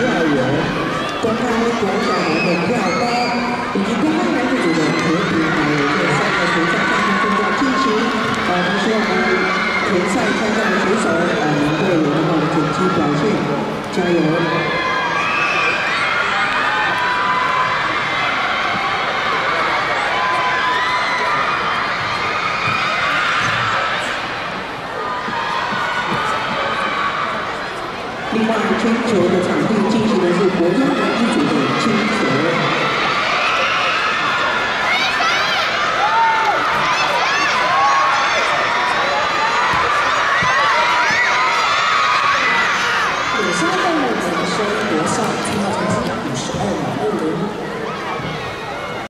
廖勇，公安国小男的廖丹，以及公安男子组的何平还有这三个学生参加正在进行。呃，同时我们田赛参赛的选手，啊，能够有很好的成绩表现，加油！另外，铅球的场地进行的是国家的一组的铅球。稍后我们的生活上。